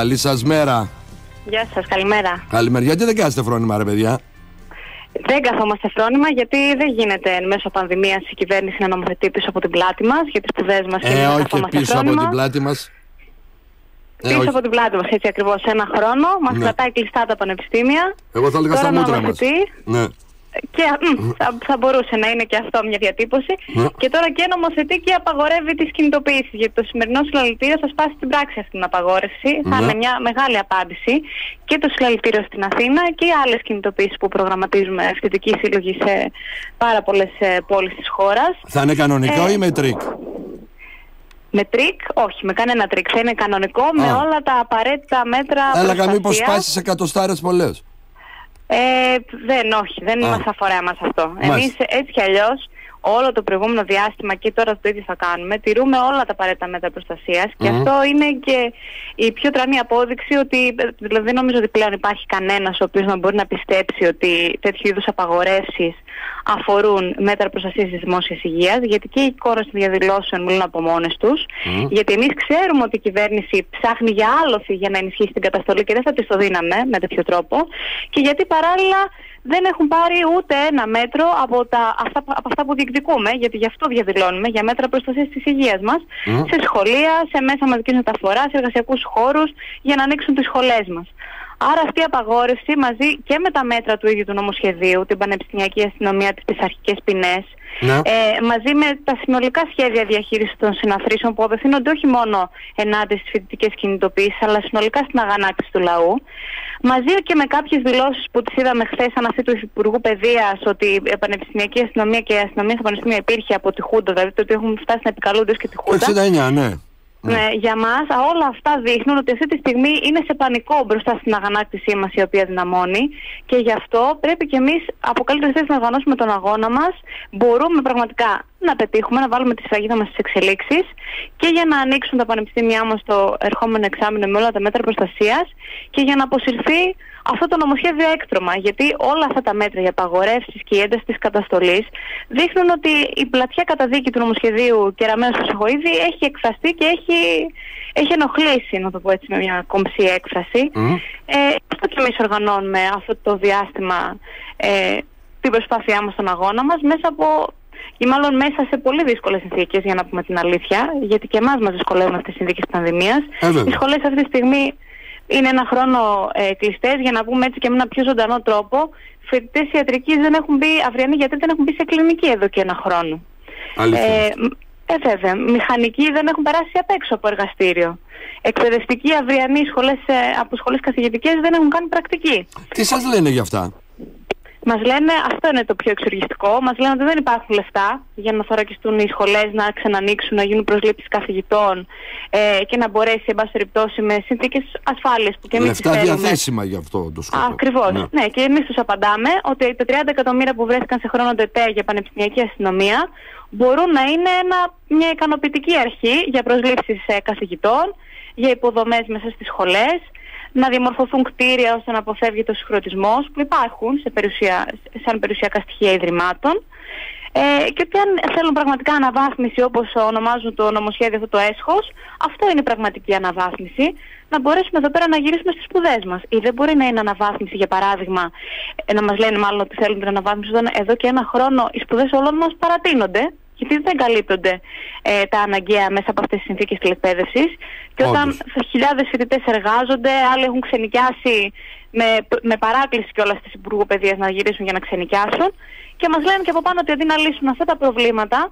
Καλή σας μέρα. Γεια σας, καλημέρα. Καλημέρα. Γιατί δεν κάνετε φρόνημα, ρε παιδιά; Δεν καθόμαστε φρόνημα γιατί δεν γίνεται εν μέσω πανδημίας η κυβέρνηση να νομοθετεί πίσω από την πλάτη μας για τι σπουδές μας Ε, όχι πίσω από την πλάτη μας. Πίσω από την πλάτη μας, έτσι ακριβώς. Ένα χρόνο μας Ναι. κρατάει κλειστά τα πανεπιστήμια. Εγώ θα έλεγα Τώρα στα μούτρα μας. νομοθετεί. Ναι. Και μ, θα, θα μπορούσε να είναι και αυτό μια διατύπωση. Ναι. Και τώρα και νομοθετεί και απαγορεύει τις κινητοποιήσεις. Γιατί το σημερινό συλλαλητήριο θα σπάσει την πράξη αυτή την απαγόρευση. Θα Ναι. είναι μια μεγάλη απάντηση και το συλλαλητήριο στην Αθήνα και οι άλλες κινητοποιήσεις που προγραμματίζουμε φοιτητικοί σύλλογοι σε πάρα πολλές πόλεις της χώρας. Θα είναι κανονικό Ε, ή με τρίκ; Με τρίκ, όχι, με κανένα τρίκ. Θα είναι κανονικό με Α. όλα τα απαραίτητα μέτρα. Έλεγα μήπως προστασίας. σπάσεις εκατοστάρες πολλές. Ε, δεν, όχι, δεν Α. μας αφορά εμάς αυτό. Μάλιστα. Εμείς έτσι κι αλλιώς όλο το προηγούμενο διάστημα και τώρα το ίδιο θα κάνουμε, τηρούμε όλα τα απαραίτητα μέτρα προστασίας και Μμμ. αυτό είναι και η πιο τρανή απόδειξη ότι δηλαδή δεν νομίζω ότι πλέον υπάρχει κανένας ο οποίος να μπορεί να πιστέψει ότι τέτοιου είδους απαγορεύσεις αφορούν μέτρα προστασίας της δημόσιας υγείας γιατί και οι εικόνες των διαδηλώσεων μιλούν από μόνες τους Μμ. γιατί εμείς ξέρουμε ότι η κυβέρνηση ψάχνει για άλοθη για να ενισχύσει την καταστολή και δεν θα τη το δίναμε με τέτοιο τρόπο και γιατί παράλληλα δεν έχουν πάρει ούτε ένα μέτρο από, τα, αυτά, από αυτά που διεκδικούμε, γιατί γι' αυτό διαδηλώνουμε, για μέτρα προστασίας της υγείας μας, Μμ. σε σχολεία, σε μέσα μαζικής μεταφοράς, σε εργασιακούς χώρους, για να ανοίξουν τις σχολές μας. Άρα αυτή η απαγόρευση μαζί και με τα μέτρα του ίδιου του νομοσχεδίου, την πανεπιστημιακή αστυνομία, τις πειθαρχικές ποινές, Ναι. ε, μαζί με τα συνολικά σχέδια διαχείρισης των συναθρήσεων που απευθύνονται όχι μόνο ενάντια στις φοιτητικές κινητοποιήσεις αλλά συνολικά στην αγανάκτηση του λαού μαζί και με κάποιες δηλώσεις που τις είδαμε χθες σαν αυτή του Υπουργού Παιδείας ότι η πανεπιστημιακή αστυνομία και η αστυνομία στα πανεπιστήμια υπήρχε από τη Χούντα δηλαδή το ότι έχουν φτάσει να επικαλούνται ως και τη Το Χούντα 69, ναι. Ναι, για μας όλα αυτά δείχνουν ότι αυτή τη στιγμή είναι σε πανικό μπροστά στην αγανάκτησή μας η οποία δυναμώνει και γι' αυτό πρέπει και εμείς από καλύτερη θέση να οργανώσουμε τον αγώνα μας. Μπορούμε πραγματικά να πετύχουμε, να βάλουμε τη σφραγίδα μας στις εξελίξεις και για να ανοίξουν τα πανεπιστήμια μας το ερχόμενο εξάμεινο με όλα τα μέτρα προστασίας και για να αποσυρθεί αυτό το νομοσχέδιο έκτρωμα. Γιατί όλα αυτά τα μέτρα για απαγορεύσεις και η ένταση της καταστολής δείχνουν ότι η πλατιά καταδίκη του νομοσχεδίου Κεραμένος Χρυσοχοίδη έχει εκφραστεί και έχει, έχει ενοχλήσει, να το πω έτσι με μια κομψή έκφραση. Μμ. Ε, αυτό και εμείς οργανώνουμε αυτό το διάστημα ε, την προσπάθειά μας στον αγώνα μας μέσα από. ή μάλλον μέσα σε πολύ δύσκολες συνθήκες, για να πούμε την αλήθεια, γιατί και εμάς μας δυσκολεύουν αυτές οι συνθήκες της πανδημίας. Ε, βέβαια. Οι σχολές αυτή τη στιγμή είναι ένα χρόνο ε, κλειστές για να πούμε έτσι και με ένα πιο ζωντανό τρόπο. Φοιτητές ιατρικής δεν έχουν μπει, αυριανοί γιατροί δεν έχουν μπει σε κλινική εδώ και ένα χρόνο. Αλήθεια. Ε, μ- ε, βέβαια. Μηχανικοί δεν έχουν περάσει απ' έξω από εργαστήριο. Εκπαιδευτικοί αυριανοί σχολές, ε, από σχολές καθηγητικές δεν έχουν κάνει πρακτική. Τι σας λένε γι' αυτά; Μας λένε, αυτό είναι το πιο εξοργιστικό, μας λένε ότι δεν υπάρχουν λεφτά για να θωρακιστούν οι σχολές, να ξανανοίξουν, να γίνουν προσλήψεις καθηγητών ε, και να μπορέσει, εν πάση περιπτώσει, με συνθήκες ασφάλειας που και εμείς Λεφτά διαθέσιμα γι' αυτό το σκοπό. Ακριβώς. Ναι. Ναι. και εμείς τους απαντάμε ότι τα 30 εκατομμύρια που βρέθηκαν σε χρόνο ΤΕΤΕ για πανεπιστημιακή αστυνομία μπορούν να είναι ένα, μια ικανοποιητική αρχή για προσλήψεις καθηγητών, για υποδομές μέσα στις σχολές, να διαμορφωθούν κτίρια ώστε να αποφεύγει το συγχρονισμός που υπάρχουν σε περιουσία, σαν περιουσιακά στοιχεία ιδρυμάτων. Ε, και ότι αν θέλουν πραγματικά αναβάθμιση όπως ονομάζουν το νομοσχέδιο αυτό το έσχος, αυτό είναι η πραγματική αναβάθμιση, να μπορέσουμε εδώ πέρα να γυρίσουμε στις σπουδές μας. Ή δεν μπορεί να είναι αναβάθμιση, για παράδειγμα, ε, να μας λένε μάλλον ότι θέλουν την αναβάθμιση όταν εδώ και ένα χρόνο οι σπουδές όλων μας παρατείνονται, γιατί δεν καλύπτονται ε, τα αναγκαία μέσα από αυτές τις συνθήκες τηλεκπαίδευσης και όταν Όντως. χιλιάδες φοιτητές εργάζονται, άλλοι έχουν ξενικιάσει με, με παράκληση κιόλας της Υπουργού Παιδείας να γυρίσουν για να ξενικιάσουν και μας λένε και από πάνω ότι αντί να λύσουν αυτά τα προβλήματα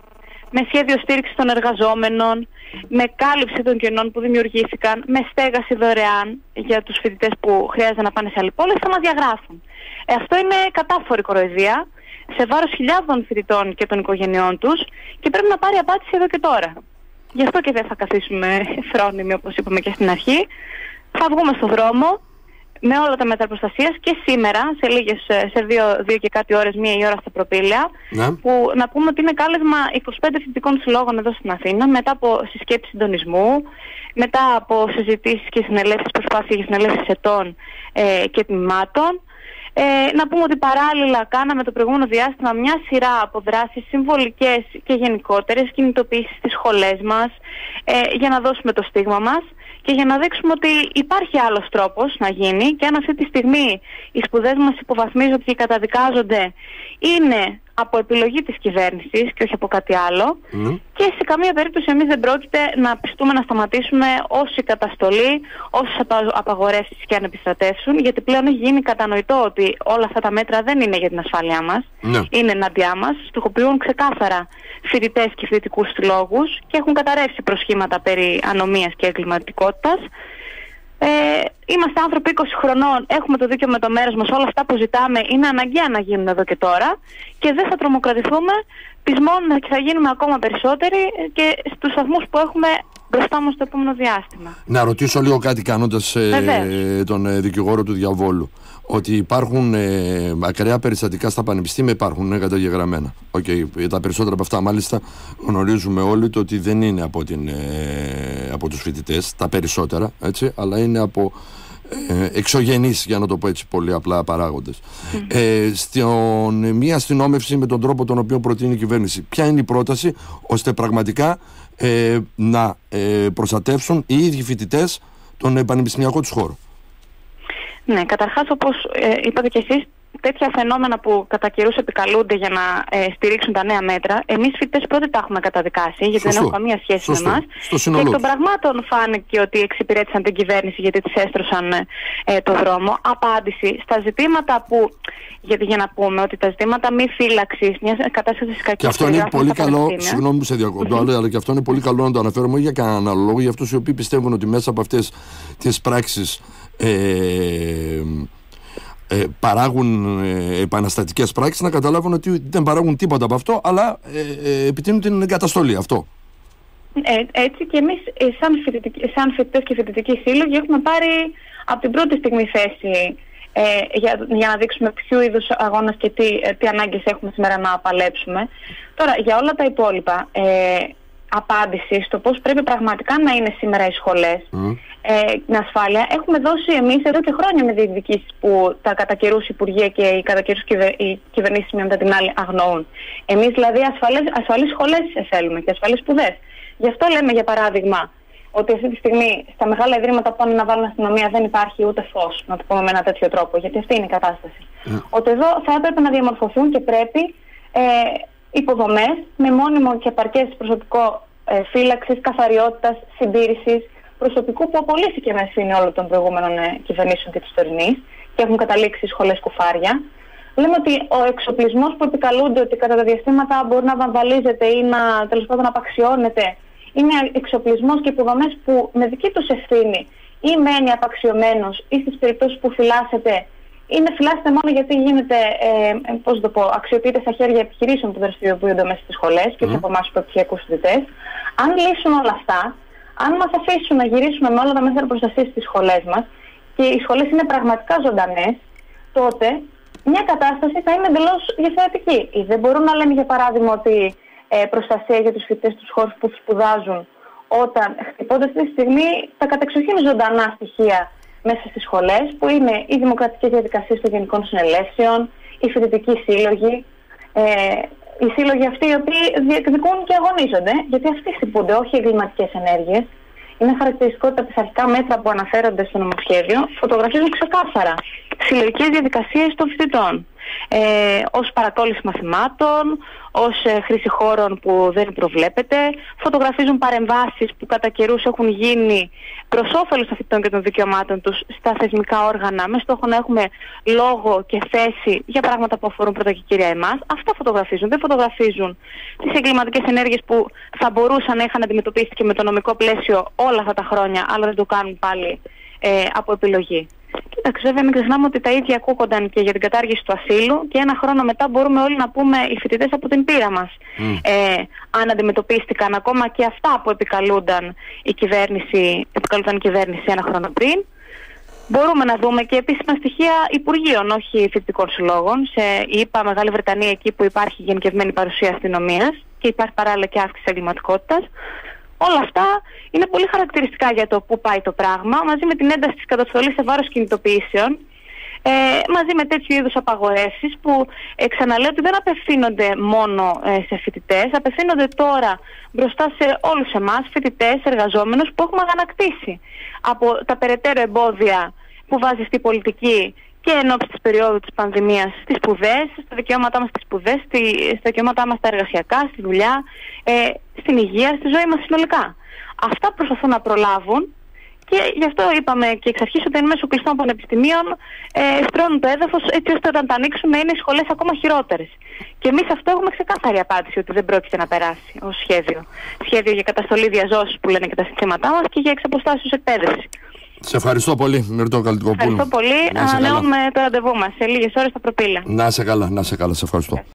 με σχέδιο στήριξης των εργαζόμενων, με κάλυψη των κενών που δημιουργήθηκαν, με στέγαση δωρεάν για τους φοιτητές που χρειάζεται να πάνε σε άλλη πόλη, θα μας διαγράφουν. Ε, αυτό είναι κατάφορη κοροϊδία σε βάρος χιλιάδων φοιτητών και των οικογενειών τους και πρέπει να πάρει απάντηση εδώ και τώρα. Γι' αυτό και δεν θα καθίσουμε φρόνιμοι όπως είπαμε και στην αρχή. Θα βγούμε στον δρόμο με όλα τα μέτρα προστασίας και σήμερα σε λίγες, ε, σε δύο, δύο και κάτι ώρες, μία η ώρα στα προπήλαια Ναι. που να πούμε ότι είναι κάλεσμα 25 φοιτητικών συλλόγων εδώ στην Αθήνα μετά από συσκέψη συντονισμού, μετά από συζητήσεις και συνελεύσεις προσπάθεια για συνελεύσεις ετών ε, και τμήματων. Ε, να πούμε ότι παράλληλα κάναμε το προηγούμενο διάστημα μια σειρά από δράσεις συμβολικές και γενικότερες κινητοποιήσεις στις σχολές μας ε, για να δώσουμε το στίγμα μας και για να δείξουμε ότι υπάρχει άλλος τρόπος να γίνει. Και αν αυτή τη στιγμή οι σπουδές μας υποβαθμίζονται και καταδικάζονται είναι από επιλογή της κυβέρνησης και όχι από κάτι άλλο Ναι. και σε καμία περίπτωση εμείς δεν πρόκειται να πιστούμε να σταματήσουμε όση καταστολή, όσες απα- απαγορεύσεις και αν επιστρατεύσουν γιατί πλέον έχει γίνει κατανοητό ότι όλα αυτά τα μέτρα δεν είναι για την ασφάλειά μας Ναι. είναι εναντιά μας, στοχοποιούν ξεκάθαρα φοιτητές και φοιτητικούς λόγου και έχουν καταρρεύσει προσχήματα περί ανομίας και εγκληματικότητας. Ε, είμαστε άνθρωποι 20 χρονών, έχουμε το δίκαιο με το μέρος μας, όλα αυτά που ζητάμε είναι αναγκαία να γίνουν εδώ και τώρα και δεν θα τρομοκρατηθούμε, πεισμόν και θα γίνουμε ακόμα περισσότεροι και στους σταθμούς που έχουμε μπροστά μας στο επόμενο διάστημα. Να ρωτήσω λίγο κάτι κάνοντας Βεβαίως. τον ε, δικηγόρο του διαβόλου. Ότι υπάρχουν ε, ακραία περιστατικά στα πανεπιστήμια, υπάρχουν ναι, καταγεγραμμένα. Οκ, τα περισσότερα από αυτά μάλιστα γνωρίζουμε όλοι το ότι δεν είναι από, την, ε, από τους φοιτητές, τα περισσότερα, έτσι, αλλά είναι από ε, εξωγενείς, για να το πω έτσι πολύ απλά, παράγοντες. Ε, στον, μία αστυνόμευση με τον τρόπο τον οποίο προτείνει η κυβέρνηση. Ποια είναι η πρόταση ώστε πραγματικά ε, να ε, προστατεύσουν οι ίδιοι φοιτητές τον ε, πανεπιστημιακό τους χώρο. Ναι, καταρχάς όπως ε, είπατε και εσείς, τέτοια φαινόμενα που κατά καιρούς επικαλούνται για να ε, στηρίξουν τα νέα μέτρα, εμείς φοιτητές πρώτοι τα έχουμε καταδικάσει, γιατί δεν Σωστό. έχουν καμία σχέση Σωστό. με εμάς. Στο Και σύνολό εκ των τους. πραγμάτων φάνηκε ότι εξυπηρέτησαν την κυβέρνηση γιατί της έστρωσαν ε, ε, το δρόμο. Απάντηση στα ζητήματα που, γιατί για να πούμε ότι τα ζητήματα μη φύλαξης, μιας κατάστασης κακής Και αυτό είναι περιγράφουν πολύ στα καλό, πανεπιστήμια. συγγνώμη που σε διακόπτω, αλλά, αλλά και αυτό είναι πολύ καλό να το αναφέρουμε όχι για κανέναν άλλο λόγο, για αυτούς οι οποίοι πιστεύουν ότι μέσα από αυτές τις πράξεις ε, ε, παράγουν ε, επαναστατικές πράξεις, να καταλάβουν ότι δεν παράγουν τίποτα από αυτό, αλλά ε, ε, επιτείνουν την εγκαταστολή. Αυτό. Ε, έτσι και εμείς ε, σαν, φοιτητικοί- σαν φοιτητές και φοιτητικοί σύλλογοι έχουμε πάρει από την πρώτη στιγμή θέση ε, για, για να δείξουμε ποιο είδους αγώνας και τι, ε, τι ανάγκες έχουμε σήμερα να παλέψουμε. Τώρα, για όλα τα υπόλοιπα, ε, απάντηση στο πώς πρέπει πραγματικά να είναι σήμερα οι σχολές Μμ. ε, την ασφάλεια έχουμε δώσει εμείς εδώ και χρόνια με διεκδικήσεις που τα κατά καιρούς Υπουργεία και οι κατά καιρούς κυβε, οι κυβερνήσεις μία μετά την άλλη αγνοούν. Εμείς δηλαδή ασφαλές, ασφαλείς σχολές θέλουμε και ασφαλείς σπουδές. Γι' αυτό λέμε για παράδειγμα ότι αυτή τη στιγμή στα μεγάλα ιδρύματα που πάνε να βάλουν αστυνομία δεν υπάρχει ούτε φως, να το πούμε με ένα τέτοιο τρόπο, γιατί αυτή είναι η κατάσταση. Ότι εδώ θα έπρεπε να διαμορφωθούν και πρέπει ε, υποδομές με μόνιμο και επαρκές προσωπικό ε, φύλαξης, καθαριότητας, συντήρησης, προσωπικού που απολύθηκε με ευθύνη όλων των προηγούμενων ε, κυβερνήσεων και της τωρινής και έχουν καταλήξει σχολές κουφάρια. Λέμε ότι ο εξοπλισμός που επικαλούνται ότι κατά τα διαστήματα μπορεί να βαμβαλίζεται ή να τέλος πάντων να απαξιώνεται είναι εξοπλισμός και υποδομές που με δική τους ευθύνη ή μένει απαξιωμένος ή στις περιπτώσεις που φυλάσσεται είναι φυλάσσεται μόνο γιατί γίνεται, ε, ε, πώς να το πω, αξιοποιείται στα χέρια επιχειρήσεων που δραστηριοποιούνται μέσα στις σχολές και όχι από εμάς τους επιχειρικούς φοιτητές. Αν λύσουν όλα αυτά, αν μας αφήσουν να γυρίσουμε με όλα τα μέσα προστασίας στις σχολές μας και οι σχολές είναι πραγματικά ζωντανές, τότε μια κατάσταση θα είναι εντελώς διαφορετική. Ή δεν μπορούν να λένε για παράδειγμα ότι ε, προστασία για τους φοιτητές στους χώρους που σπουδάζουν όταν χτυπώνται αυτή τη στιγμή τα κατεξοχήν ζωντανά στοιχεία μέσα στις σχολές που είναι οι δημοκρατικές διαδικασίες των γενικών συνελεύσεων, οι φοιτητικοί σύλλογοι, ε, οι σύλλογοι αυτοί οι οποίοι διεκδικούν και αγωνίζονται, γιατί αυτοί χτυπούνται, όχι οι εγκληματικές ενέργειες. Είναι χαρακτηριστικότητα από τα αρχικά μέτρα που αναφέρονται στο νομοσχέδιο, φωτογραφίζουν ξεκάθαρα συλλογικές διαδικασίες των φοιτητών. Ε, ως παρακόλληση μαθημάτων, ως ε, χρήση χώρων που δεν προβλέπεται, φωτογραφίζουν παρεμβάσεις που κατά καιρούς έχουν γίνει προς όφελος των φοιτητών και των δικαιωμάτων τους στα θεσμικά όργανα, με στόχο να έχουμε λόγο και θέση για πράγματα που αφορούν πρώτα και κυρία εμάς. Αυτά φωτογραφίζουν. Δεν φωτογραφίζουν τις εγκληματικές ενέργειες που θα μπορούσαν να είχαν αντιμετωπίσει και με το νομικό πλαίσιο όλα αυτά τα χρόνια, αλλά δεν το κάνουν πάλι ε, από επιλογή. Κοίταξε, βέβαια, μην ξεχνάμε ότι τα ίδια ακούγονταν και για την κατάργηση του ασύλου και ένα χρόνο μετά μπορούμε όλοι να πούμε οι φοιτητές από την πείρα μας. Ε, αν αντιμετωπίστηκαν ακόμα και αυτά που επικαλούνταν η κυβέρνηση, επικαλούνταν η κυβέρνηση ένα χρόνο πριν. Μπορούμε να δούμε και επίσημα στοιχεία Υπουργείων, όχι φοιτητικών συλλόγων. Σε ΗΠΑ, Μεγάλη Βρετανία, εκεί που υπάρχει γενικευμένη παρουσία αστυνομίας και υπάρχει παράλληλα και αύξηση εγκληματικότητας. Όλα αυτά είναι πολύ χαρακτηριστικά για το πού πάει το πράγμα, μαζί με την ένταση της καταστολής σε βάρος κινητοποιήσεων. ε, μαζί με τέτοιου είδους απαγορεύσεις που ε, ξαναλέω ότι δεν απευθύνονται μόνο ε, σε φοιτητές, απευθύνονται τώρα μπροστά σε όλους εμάς, φοιτητές, εργαζόμενους που έχουμε αγανακτήσει από τα περαιτέρω εμπόδια που βάζει στη πολιτική και εν ώψη της περίοδου της πανδημίας στις σπουδές, στα δικαιώματά μας στις σπουδές, στη, στα δικαιώματά μας στα εργασιακά, στη δουλειά, ε, στην υγεία, στη ζωή μας συνολικά. Αυτά προσπαθούν να προλάβουν και γι' αυτό είπαμε και εξ αρχής ότι εν μέσω κλειστών πανεπιστημίων ε, στρώνουν το έδαφος έτσι ώστε όταν τα ανοίξουν να είναι οι σχολές ακόμα χειρότερες. Και εμείς αυτό έχουμε ξεκάθαρη απάντηση ότι δεν πρόκειται να περάσει ως σχέδιο. Σχέδιο για καταστολή διαζώσης που λένε και τα συστήματά μας και για εξαποστάσεω εκπαίδευσης. Σε ευχαριστώ πολύ, Μυρτώ Καλλιτικοπούλου. Ευχαριστώ πολύ. Ανανεώνουμε το ραντεβού μας σε λίγες ώρες στα προπήλα. Να σε καλά, να σε καλά. Σε ευχαριστώ.